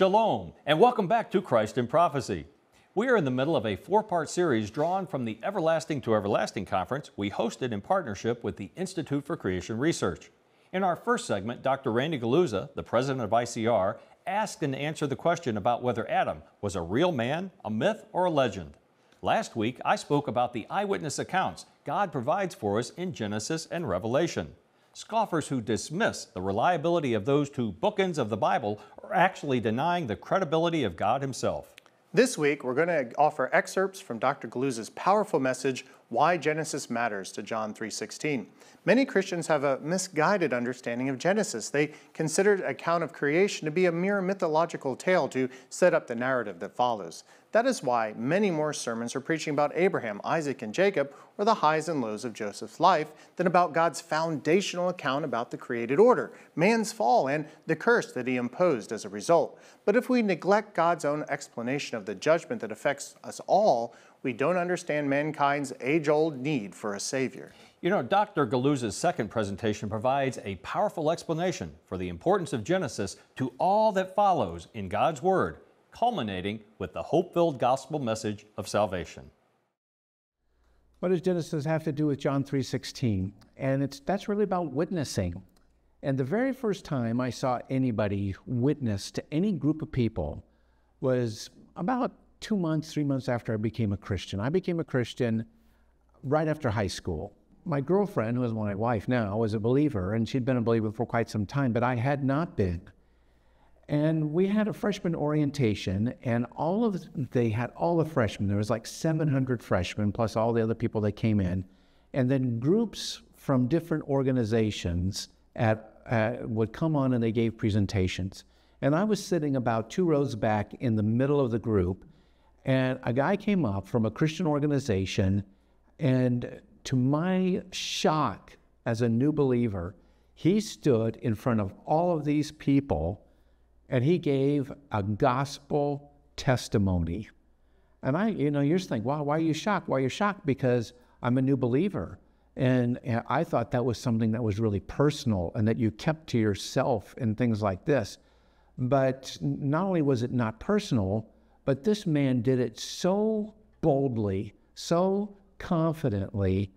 Shalom, and welcome back to Christ in Prophecy. We are in the middle of a four part series drawn from the Everlasting to Everlasting conference we hosted in partnership with the Institute for Creation Research. In our first segment, Dr. Randy Guliuzza, the president of ICR, asked and answered the question about whether Adam was a real man, a myth, or a legend. Last week, I spoke about the eyewitness accounts God provides for us in Genesis and Revelation. Scoffers who dismiss the reliability of those two bookends of the Bible are actually denying the credibility of God Himself. This week, we're going to offer excerpts from Dr. Guliuzza's powerful message, Why Genesis Matters to John 3.16. Many Christians have a misguided understanding of Genesis. They consider the account of creation to be a mere mythological tale to set up the narrative that follows. That is why many more sermons are preaching about Abraham, Isaac, and Jacob, or the highs and lows of Joseph's life, than about God's foundational account about the created order, man's fall, and the curse that he imposed as a result. But if we neglect God's own explanation of the judgment that affects us all, we don't understand mankind's age old need for a Savior. You know, Dr. Guliuzza's second presentation provides a powerful explanation for the importance of Genesis to all that follows in God's Word culminating with the hope filled gospel message of salvation. What does Genesis have to do with John 3:16? And it's that's really about witnessing. And the very first time I saw anybody witness to any group of people was about 2 months, 3 months after I became a Christian. I became a Christian right after high school. My girlfriend, who is my wife now, was a believer, and she'd been a believer for quite some time, but I had not been. And we had a freshman orientation, and all of they had all the freshmen. There was like 700 freshmen plus all the other people that came in, and then groups from different organizations at would come on and they gave presentations. And I was sitting about two rows back in the middle of the group, and a guy came up from a Christian organization, and to my shock as a new believer, he stood in front of all of these people and he gave a gospel testimony. And I, you know, you're just thinking, wow, why are you shocked? Why are you shocked? Because I'm a new believer. And, and I thought that was something that was really personal and that you kept to yourself and things like this. But not only was it not personal, but this man did it so boldly, so confidently,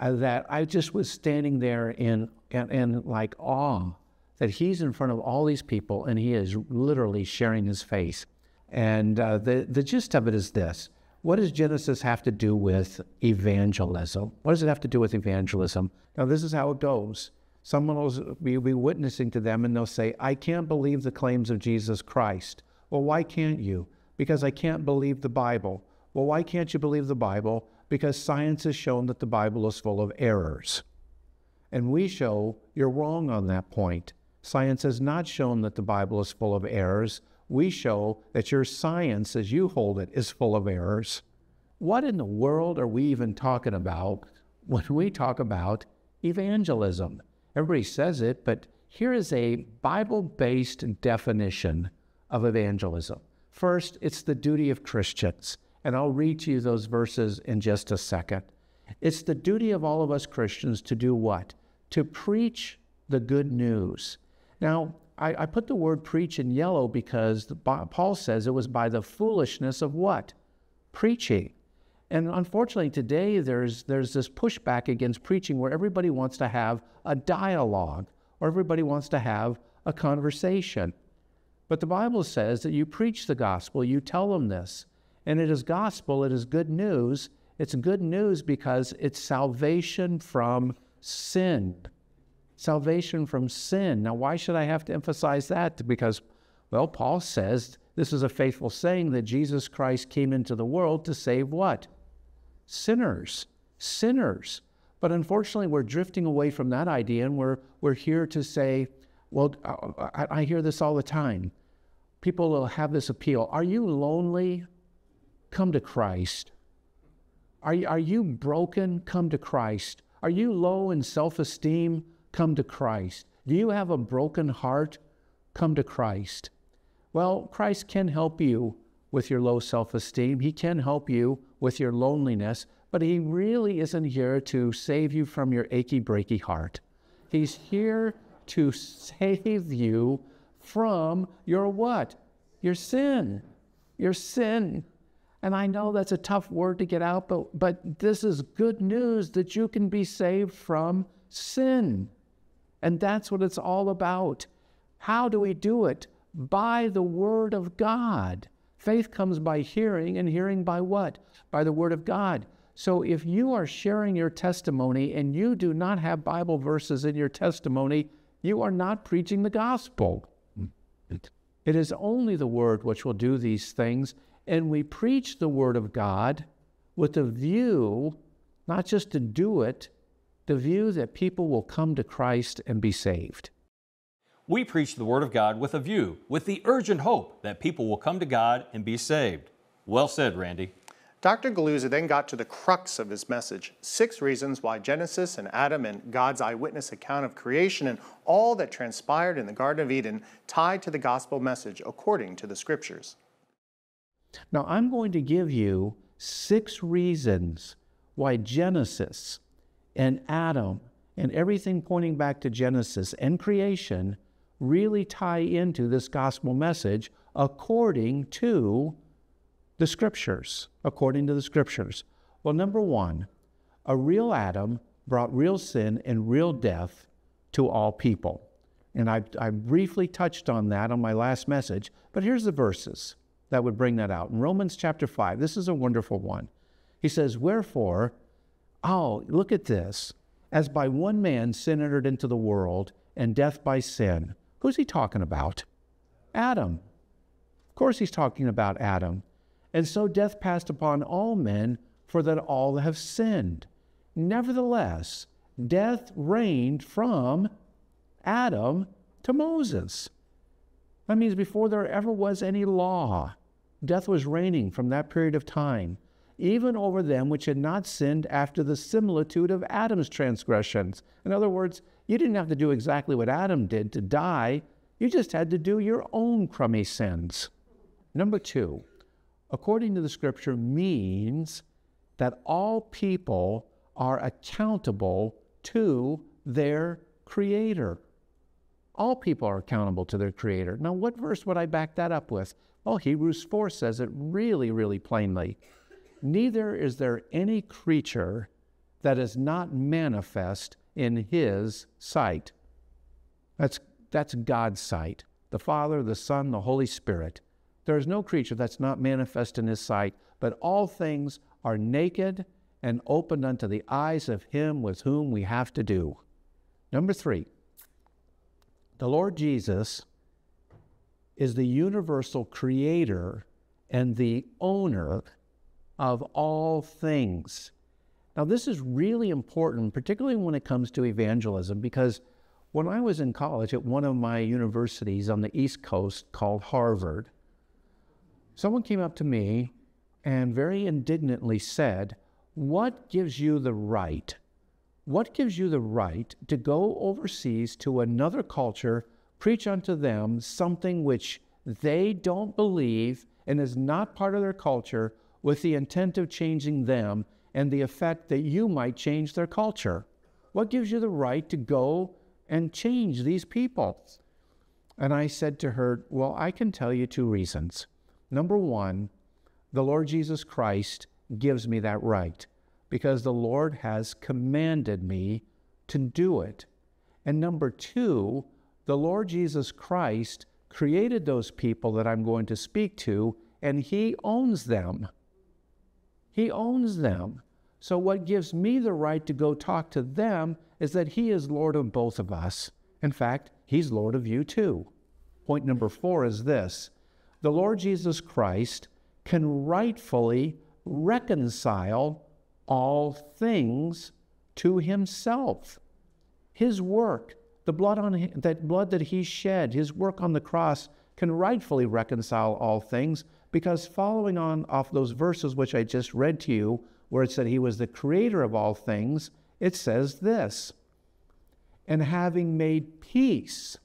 uh, that I just was standing there in, in, in like awe that he's in front of all these people and he is literally sharing his face. And uh, the, the gist of it is this What does Genesis have to do with evangelism? What does it have to do with evangelism? Now, this is how it goes. Someone will be, be witnessing to them and they'll say, I can't believe the claims of Jesus Christ. Well, why can't you? Because I can't believe the Bible. Well, why can't you believe the Bible? Because science has shown that the Bible is full of errors. And we show you're wrong on that point. Science has not shown that the Bible is full of errors. We show that your science, as you hold it, is full of errors. What in the world are we even talking about when we talk about evangelism? Everybody says it, but here is a Bible based definition of evangelism. First, it's the duty of Christians, and I'll read to you those verses in just a second. It's the duty of all of us Christians to do what? To preach the good news. Now, I, I put the word preach in yellow because the, Paul says it was by the foolishness of what? Preaching. And unfortunately, today there's, there's this pushback against preaching where everybody wants to have a dialogue or everybody wants to have a conversation. But the Bible says that you preach the gospel, you tell them this. And it is gospel, it is good news. It's good news because it's salvation from sin salvation from sin. Now, why should I have to emphasize that? Because, well, Paul says this is a faithful saying that Jesus Christ came into the world to save what? Sinners. Sinners. But unfortunately, we're drifting away from that idea and we're, we're here to say, well, I, I hear this all the time. People will have this appeal Are you lonely? Come to Christ. Are you, are you broken? Come to Christ. Are you low in self esteem? Come to Christ. Do you have a broken heart? Come to Christ. Well, Christ can help you with your low self esteem. He can help you with your loneliness, but He really isn't here to save you from your achy, breaky heart. He's here to save you from your what? Your sin. Your sin. And I know that's a tough word to get out, but, but this is good news that you can be saved from sin. And that's what it's all about. How do we do it? By the Word of God. Faith comes by hearing, and hearing by what? By the Word of God. So if you are sharing your testimony and you do not have Bible verses in your testimony, you are not preaching the gospel. It is only the Word which will do these things, and we preach the Word of God with a view, not just to do it, the view that people will come to Christ and be saved. We preach the Word of God with a view, with the urgent hope that people will come to God and be saved. Well said, Randy. Dr. Guliuzza then got to the crux of his message six reasons why Genesis and Adam and God's eyewitness account of creation and all that transpired in the Garden of Eden tied to the gospel message according to the scriptures. Now, I'm going to give you six reasons why Genesis and Adam and everything pointing back to Genesis and creation really tie into this gospel message according to the scriptures. According to the scriptures. Well, number one, a real Adam brought real sin and real death to all people. And I, I briefly touched on that on my last message, but here's the verses that would bring that out. In Romans chapter 5, this is a wonderful one. He says, Wherefore, oh, look at this. As by one man sin entered into the world, and death by sin. Who's he talking about? Adam. Of course, he's talking about Adam. And so death passed upon all men, for that all have sinned. Nevertheless, death reigned from Adam to Moses. That means before there ever was any law, death was reigning from that period of time, even over them which had not sinned after the similitude of Adam's transgressions. In other words, you didn't have to do exactly what Adam did to die, you just had to do your own crummy sins. Number two, according to the scripture, means that all people are accountable to their Creator. All people are accountable to their Creator. Now, what verse would I back that up with? Well, Hebrews 4 says it really, really plainly. Neither is there any creature that is not manifest in his sight. That's, that's God's sight. The Father, the Son, the Holy Spirit. There is no creature that's not manifest in his sight, but all things are naked and opened unto the eyes of him with whom we have to do. Number three, the Lord Jesus is the universal creator and the owner of all things. Now, this is really important, particularly when it comes to evangelism, because when I was in college at one of my universities on the East Coast called Harvard, someone came up to me and very indignantly said, What gives you the right? What gives you the right to go overseas to another culture, preach unto them something which they don't believe and is not part of their culture with the intent of changing them and the effect that you might change their culture? What gives you the right to go and change these people? And I said to her, Well, I can tell you two reasons. Number one, the Lord Jesus Christ gives me that right because the Lord has commanded me to do it. And number two, the Lord Jesus Christ created those people that I'm going to speak to, and He owns them. He owns them. So, what gives me the right to go talk to them is that He is Lord of both of us. In fact, He's Lord of you too. Point number four is this the Lord Jesus Christ can rightfully reconcile all things to Himself. His work, the blood on that blood that He shed, His work on the cross can rightfully reconcile all things because following on off those verses which I just read to you, where it said he was the creator of all things, it says this And having made peace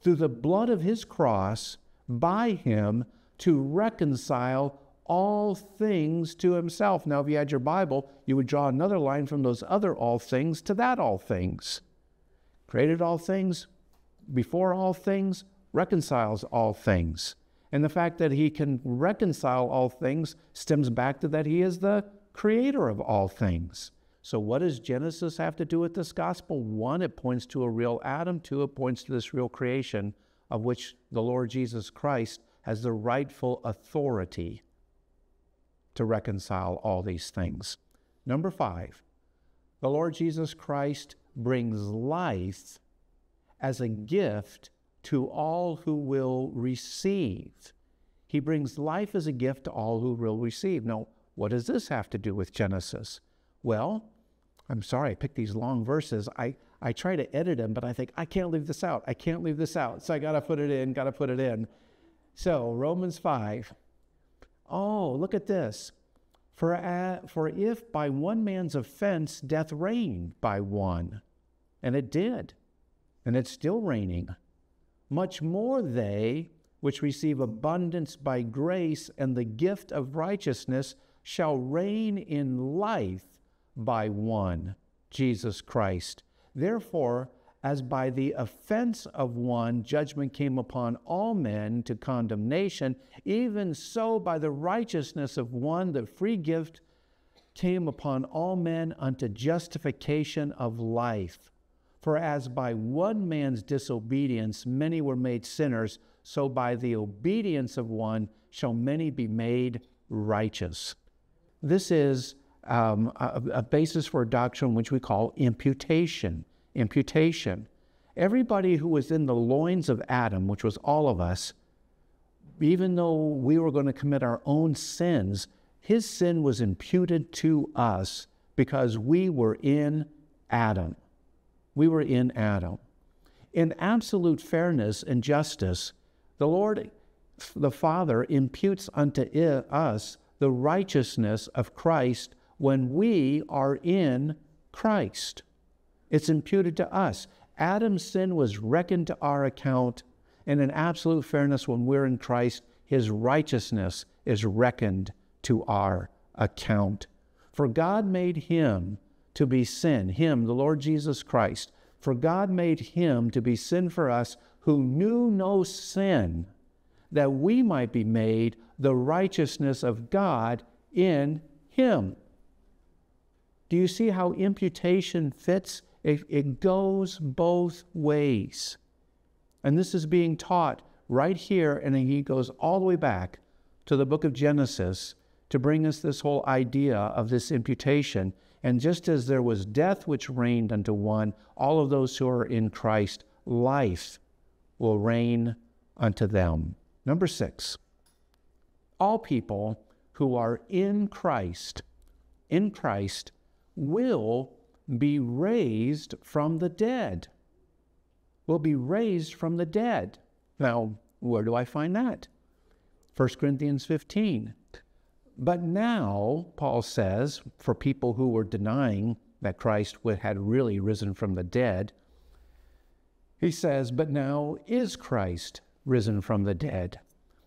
through the blood of his cross by him to reconcile all things to himself. Now, if you had your Bible, you would draw another line from those other all things to that all things. Created all things, before all things, reconciles all things. And the fact that he can reconcile all things stems back to that he is the creator of all things. So, what does Genesis have to do with this gospel? One, it points to a real Adam. Two, it points to this real creation of which the Lord Jesus Christ has the rightful authority to reconcile all these things. Number five, the Lord Jesus Christ brings life as a gift to all who will receive. He brings life as a gift to all who will receive. Now, what does this have to do with Genesis? Well, I'm sorry, I picked these long verses. I, I try to edit them, but I think I can't leave this out. I can't leave this out. So I got to put it in, got to put it in. So, Romans 5. Oh, look at this. For, uh, for if by one man's offense death reigned by one, and it did, and it's still reigning, much more they which receive abundance by grace and the gift of righteousness shall reign in life by one, Jesus Christ. Therefore, as by the offense of one judgment came upon all men to condemnation, even so by the righteousness of one the free gift came upon all men unto justification of life. For as by one man's disobedience many were made sinners, so by the obedience of one shall many be made righteous. This is um, a, a basis for a doctrine which we call imputation imputation. Everybody who was in the loins of Adam, which was all of us, even though we were going to commit our own sins, his sin was imputed to us because we were in Adam. We were in Adam. In absolute fairness and justice, the Lord, the Father, imputes unto us the righteousness of Christ when we are in Christ. It's imputed to us. Adam's sin was reckoned to our account, and in absolute fairness, when we're in Christ, his righteousness is reckoned to our account. For God made him to be sin, him, the Lord Jesus Christ. For God made him to be sin for us who knew no sin, that we might be made the righteousness of God in him. Do you see how imputation fits? It, it goes both ways. And this is being taught right here, and he goes all the way back to the book of Genesis to bring us this whole idea of this imputation. And just as there was death which reigned unto one, all of those who are in Christ, life will reign unto them. Number six, all people who are in Christ, in Christ, will be raised from the dead. Will be raised from the dead. Now, where do I find that? 1 Corinthians 15. But now, Paul says, for people who were denying that Christ had really risen from the dead, he says, But now is Christ risen from the dead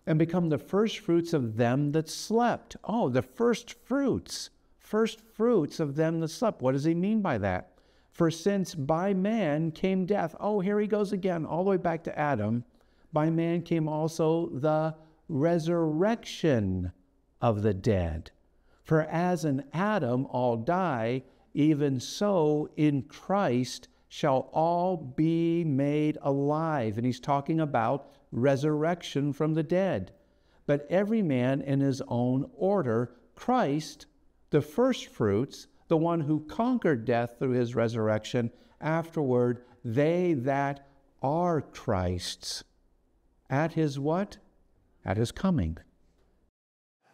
and become the first fruits of them that slept. Oh, the first fruits first fruits of them that slept. What does he mean by that? For since by man came death, oh, here he goes again, all the way back to Adam, by man came also the resurrection of the dead. For as in Adam all die, even so in Christ shall all be made alive. And he's talking about resurrection from the dead. But every man in his own order, Christ the first fruits, the one who conquered death through his resurrection, afterward, they that are Christ's. At his what? At his coming.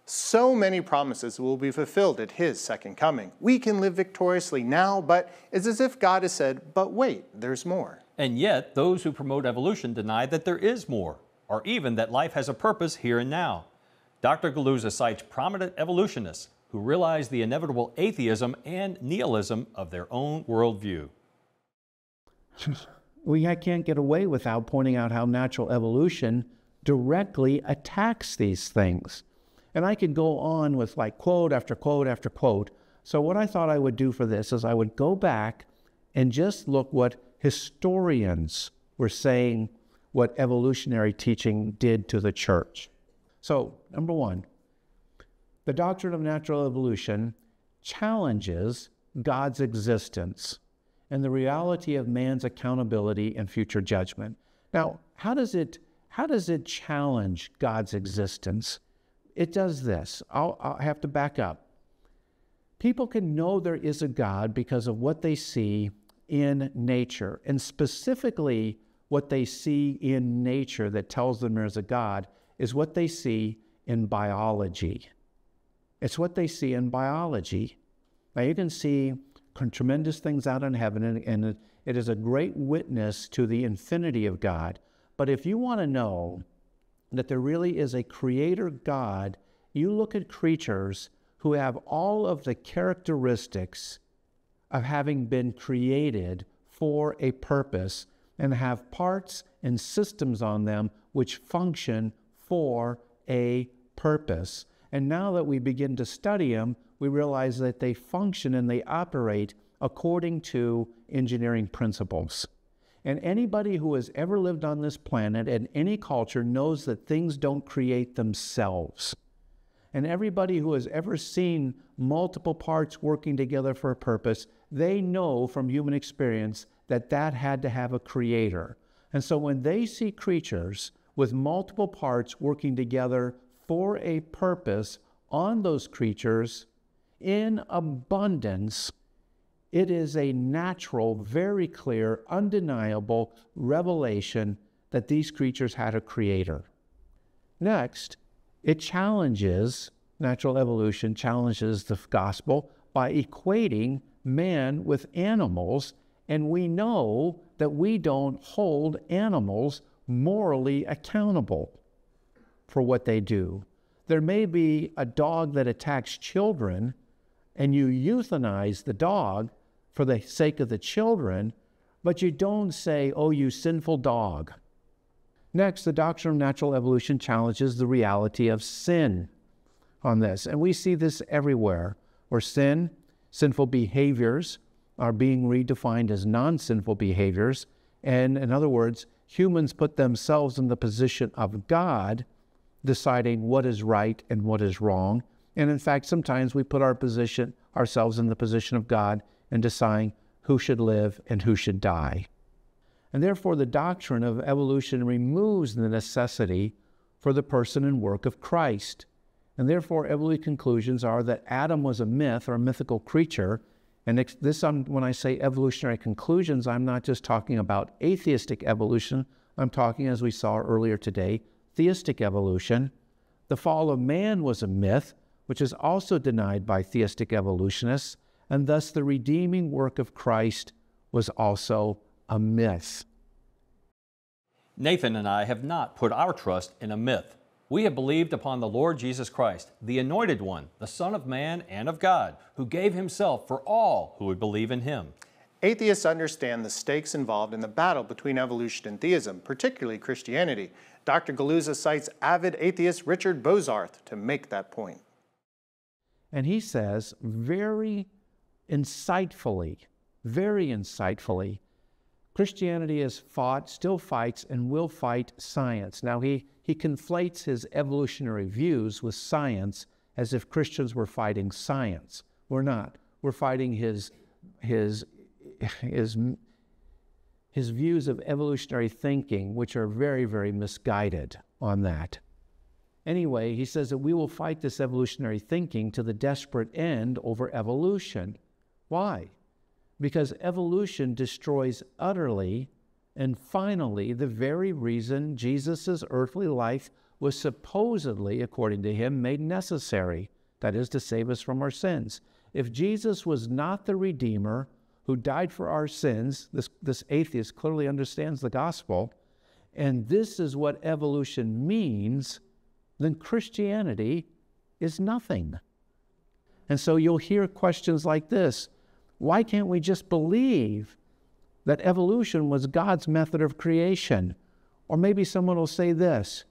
So many promises will be fulfilled at his second coming. We can live victoriously now, but it's as if God has said, but wait, there's more. And yet, those who promote evolution deny that there is more. or even that life has a purpose here and now. Dr. Guliuzza cites prominent evolutionists who realize the inevitable atheism and nihilism of their own worldview. We I can't get away without pointing out how natural evolution directly attacks these things. And I could go on with like quote after quote after quote. So, what I thought I would do for this is I would go back and just look what historians were saying what evolutionary teaching did to the church. So, number one, the doctrine of natural evolution challenges God's existence and the reality of man's accountability and future judgment. Now, how does it how does it challenge God's existence? It does this. I'll, I'll have to back up. People can know there is a God because of what they see in nature, and specifically what they see in nature that tells them there's a God is what they see in biology. It's what they see in biology. Now, you can see tremendous things out in heaven, and, and it is a great witness to the infinity of God. But if you want to know that there really is a creator God, you look at creatures who have all of the characteristics of having been created for a purpose and have parts and systems on them which function for a purpose. And now that we begin to study them, we realize that they function and they operate according to engineering principles. And anybody who has ever lived on this planet and any culture knows that things don't create themselves. And everybody who has ever seen multiple parts working together for a purpose, they know from human experience that that had to have a creator. And so when they see creatures with multiple parts working together for a purpose on those creatures in abundance, it is a natural, very clear, undeniable revelation that these creatures had a creator. Next, it challenges, natural evolution challenges the gospel by equating man with animals, and we know that we don't hold animals morally accountable for what they do. There may be a dog that attacks children, and you euthanize the dog, for the sake of the children, but you don't say, oh, you sinful dog. Next, the doctrine of natural evolution challenges the reality of sin on this. And we see this everywhere, where sin, sinful behaviors, are being redefined as non sinful behaviors. And in other words, humans put themselves in the position of God, deciding what is right and what is wrong. And in fact, sometimes we put our position, ourselves in the position of God and deciding who should live and who should die. And therefore, the doctrine of evolution removes the necessity for the person and work of Christ. And therefore, evolutionary conclusions are that Adam was a myth or a mythical creature. And this, um, when I say evolutionary conclusions, I'm not just talking about atheistic evolution. I'm talking, as we saw earlier today, theistic evolution. The fall of man was a myth, which is also denied by theistic evolutionists and thus the redeeming work of Christ was also a myth. Nathan and I have not put our trust in a myth. We have believed upon the Lord Jesus Christ, the Anointed One, the Son of Man and of God, who gave Himself for all who would believe in Him. Atheists understand the stakes involved in the battle between evolution and theism, particularly Christianity. Dr. Guliuzza cites avid atheist Richard Bozarth to make that point. And he says very insightfully, very insightfully, Christianity has fought, still fights, and will fight science. Now, he, he conflates his evolutionary views with science as if Christians were fighting science. We're not. We're fighting his, his, his, his views of evolutionary thinking, which are very, very misguided on that. Anyway, he says that we will fight this evolutionary thinking to the desperate end over evolution. Why? Because evolution destroys utterly and finally the very reason Jesus' earthly life was supposedly, according to him, made necessary that is, to save us from our sins. If Jesus was not the Redeemer who died for our sins, this, this atheist clearly understands the gospel, and this is what evolution means, then Christianity is nothing. And so you'll hear questions like this Why can't we just believe that evolution was God's method of creation? Or maybe someone will say this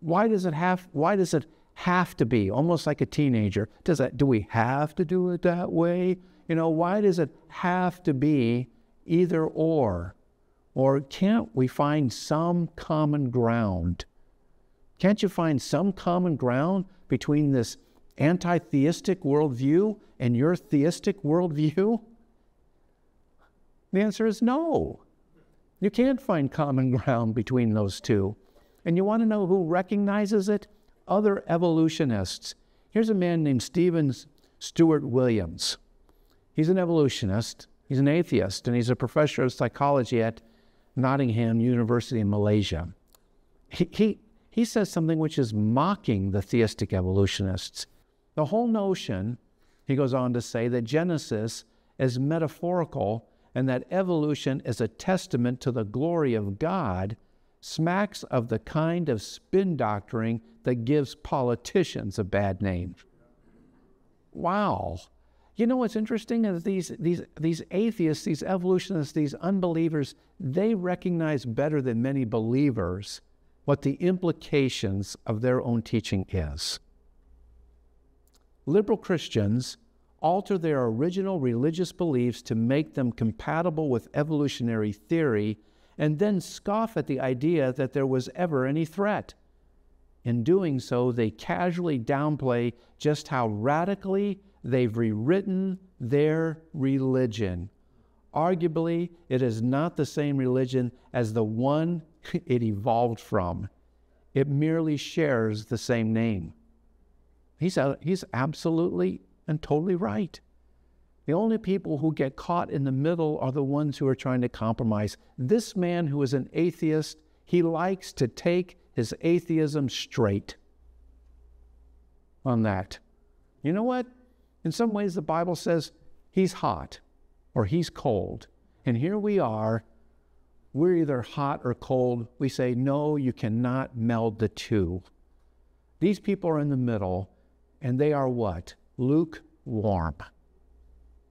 Why does it have, why does it have to be? Almost like a teenager. Does that, do we have to do it that way? You know, why does it have to be either or? Or can't we find some common ground? Can't you find some common ground between this anti theistic worldview and your theistic worldview? The answer is no. You can't find common ground between those two. And you want to know who recognizes it? Other evolutionists. Here's a man named Stephen Stewart Williams. He's an evolutionist, he's an atheist, and he's a professor of psychology at Nottingham University in Malaysia. He, he, he says something which is mocking the theistic evolutionists. The whole notion, he goes on to say, that Genesis is metaphorical and that evolution is a testament to the glory of God smacks of the kind of spin doctoring that gives politicians a bad name. Wow. You know what's interesting is these, these, these atheists, these evolutionists, these unbelievers, they recognize better than many believers what the implications of their own teaching is. Liberal Christians alter their original religious beliefs to make them compatible with evolutionary theory and then scoff at the idea that there was ever any threat. In doing so, they casually downplay just how radically they've rewritten their religion. Arguably, it is not the same religion as the one it evolved from. It merely shares the same name. He's, a, he's absolutely and totally right. The only people who get caught in the middle are the ones who are trying to compromise. This man who is an atheist, he likes to take his atheism straight on that. You know what? In some ways, the Bible says he's hot or he's cold. And here we are, we're either hot or cold. We say, no, you cannot meld the two. These people are in the middle, and they are what? Lukewarm.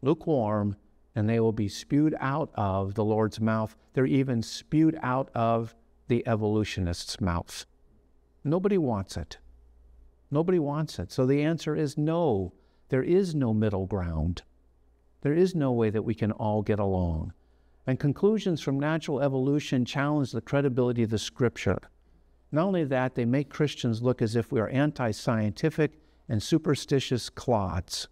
Lukewarm, and they will be spewed out of the Lord's mouth. They're even spewed out of the evolutionist's mouth. Nobody wants it. Nobody wants it. So the answer is no. There is no middle ground. There is no way that we can all get along. And conclusions from natural evolution challenge the credibility of the scripture. Not only that, they make Christians look as if we are anti scientific and superstitious clods,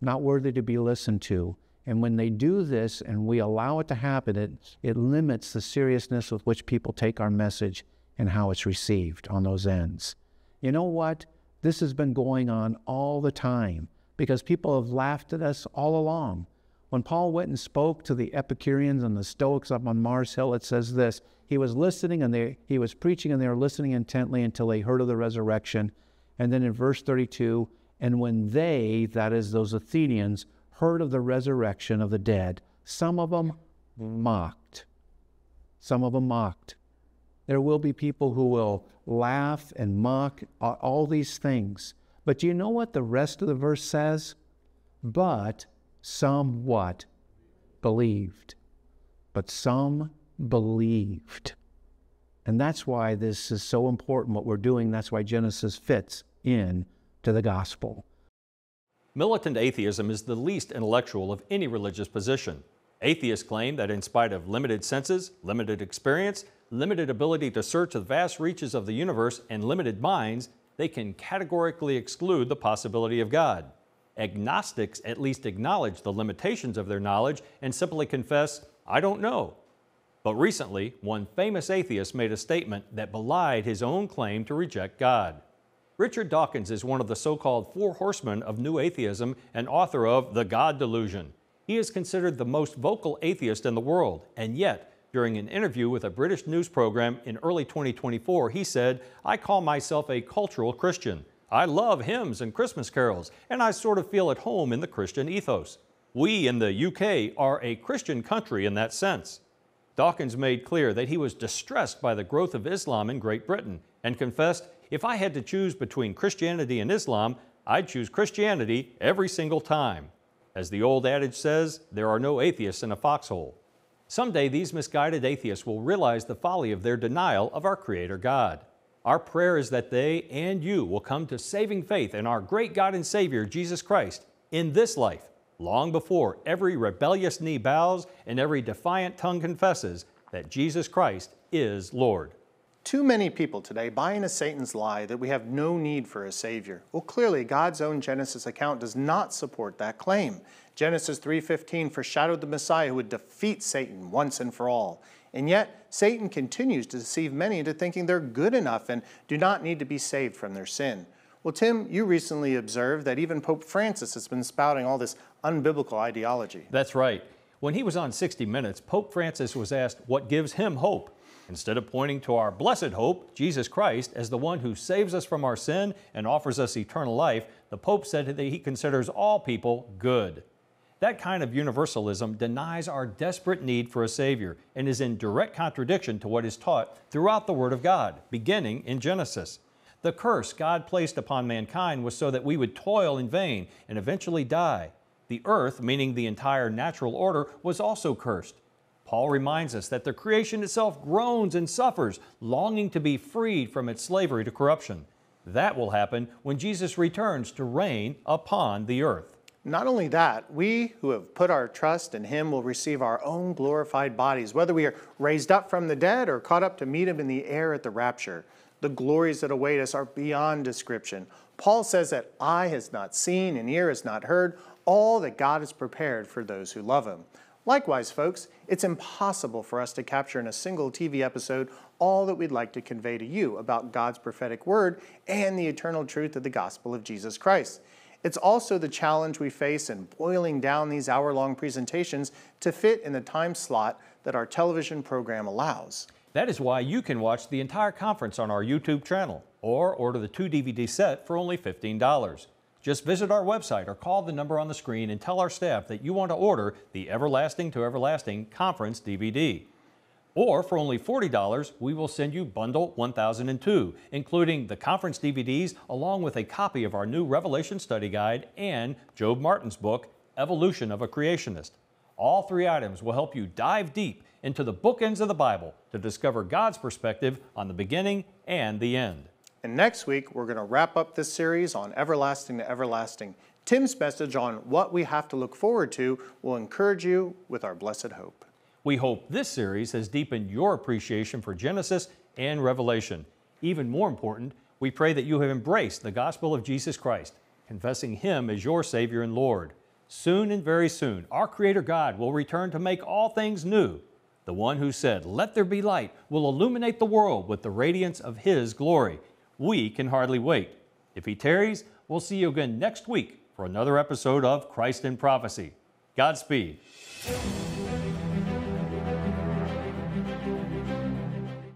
not worthy to be listened to. And when they do this and we allow it to happen, it, it limits the seriousness with which people take our message and how it's received on those ends. You know what? This has been going on all the time because people have laughed at us all along. When Paul went and spoke to the Epicureans and the Stoics up on Mars Hill, it says this He was listening and they, he was preaching and they were listening intently until they heard of the resurrection. And then in verse 32, and when they, that is those Athenians, heard of the resurrection of the dead, some of them mocked. Some of them mocked. There will be people who will laugh and mock all these things. But do you know what the rest of the verse says? But some what? Believed. But some believed. And that's why this is so important, what we're doing. That's why Genesis fits in to the gospel. Militant atheism is the least intellectual of any religious position. Atheists claim that in spite of limited senses, limited experience, limited ability to search the vast reaches of the universe, and limited minds, they can categorically exclude the possibility of God. Agnostics at least acknowledge the limitations of their knowledge and simply confess, I don't know. But recently, one famous atheist made a statement that belied his own claim to reject God. Richard Dawkins is one of the so called four horsemen of New Atheism and author of The God Delusion. He is considered the most vocal atheist in the world, and yet, during an interview with a British news program in early 2024, he said, I call myself a cultural Christian. I love hymns and Christmas carols, and I sort of feel at home in the Christian ethos. We in the UK are a Christian country in that sense. Dawkins made clear that he was distressed by the growth of Islam in Great Britain and confessed, If I had to choose between Christianity and Islam, I'd choose Christianity every single time. As the old adage says, there are no atheists in a foxhole. Someday these misguided atheists will realize the folly of their denial of our Creator God. Our prayer is that they and you will come to saving faith in our great God and Savior, Jesus Christ, in this life, long before every rebellious knee bows and every defiant tongue confesses that Jesus Christ is Lord. Too many people today buy into Satan's lie that we have no need for a Savior. Well, clearly, God's own Genesis account does not support that claim. Genesis 3.15 foreshadowed the Messiah who would defeat Satan once and for all. And yet, Satan continues to deceive many into thinking they're good enough and do not need to be saved from their sin. Well, Tim, you recently observed that even Pope Francis has been spouting all this unbiblical ideology. That's right. When he was on 60 Minutes, Pope Francis was asked what gives him hope. Instead of pointing to our blessed hope, Jesus Christ, as the one who saves us from our sin and offers us eternal life, the Pope said that he considers all people good. That kind of universalism denies our desperate need for a Savior and is in direct contradiction to what is taught throughout the Word of God, beginning in Genesis. The curse God placed upon mankind was so that we would toil in vain and eventually die. The earth, meaning the entire natural order, was also cursed. Paul reminds us that the creation itself groans and suffers, longing to be freed from its slavery to corruption. That will happen when Jesus returns to reign upon the earth. Not only that, we who have put our trust in him will receive our own glorified bodies, whether we are raised up from the dead or caught up to meet him in the air at the rapture. The glories that await us are beyond description. Paul says that eye has not seen and ear has not heard all that God has prepared for those who love him. Likewise, folks, it's impossible for us to capture in a single TV episode all that we'd like to convey to you about God's prophetic word and the eternal truth of the gospel of Jesus Christ. It's also the challenge we face in boiling down these hour long presentations to fit in the time slot that our television program allows. That is why you can watch the entire conference on our YouTube channel or order the two DVD set for only $15. Just visit our website or call the number on the screen and tell our staff that you want to order the Everlasting to Everlasting Conference DVD. Or for only $40, we will send you Bundle 1002, including the conference DVDs along with a copy of our new Revelation Study Guide and Jobe Martin's book, Evolution of a Creationist. All three items will help you dive deep into the bookends of the Bible to discover God's perspective on the beginning and the end. And next week, we're going to wrap up this series on Everlasting to Everlasting. Tim's message on what we have to look forward to will encourage you with our blessed hope. We hope this series has deepened your appreciation for Genesis and Revelation. Even more important, we pray that you have embraced the gospel of Jesus Christ, confessing Him as your Savior and Lord. Soon and very soon, our Creator God will return to make all things new. The one who said, Let there be light, will illuminate the world with the radiance of His glory. We can hardly wait. If He tarries, we'll see you again next week for another episode of Christ in Prophecy. Godspeed.